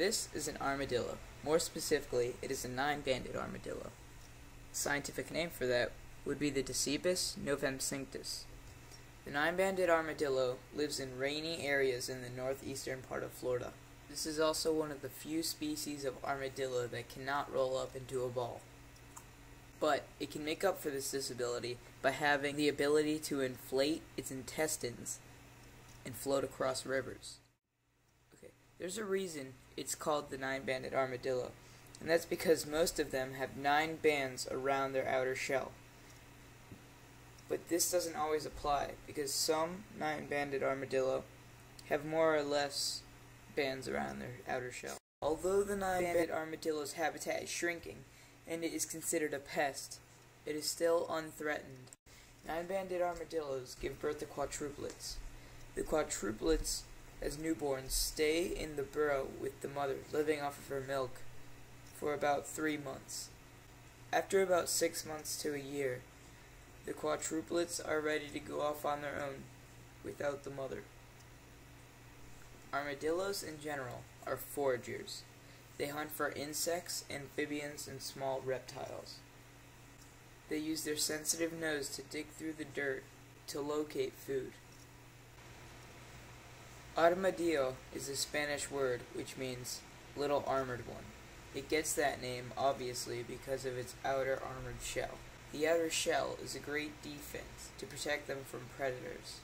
This is an armadillo. More specifically, it is a nine-banded armadillo. The Scientific name for that would be the Dasypus novemcinctus. The nine-banded armadillo lives in rainy areas in the northeastern part of Florida. This is also one of the few species of armadillo that cannot roll up into a ball. But it can make up for this disability by having the ability to inflate its intestines and float across rivers. There's a reason it's called the nine-banded armadillo, and that's because most of them have nine bands around their outer shell. But this doesn't always apply because some nine-banded armadillo have more or less bands around their outer shell. Although the nine-banded armadillo's habitat is shrinking and it is considered a pest, it is still unthreatened. Nine-banded armadillos give birth to quadruplets. The quadruplets, as newborns, stay in the burrow with the mother, living off of her milk, for about three months. After about six months to a year, the quadruplets are ready to go off on their own, without the mother. Armadillos in general are foragers. They hunt for insects, amphibians, and small reptiles. They use their sensitive nose to dig through the dirt to locate food. Armadillo is a Spanish word which means little armored one. It gets that name, obviously, because of its outer armored shell. The outer shell is a great defense to protect them from predators.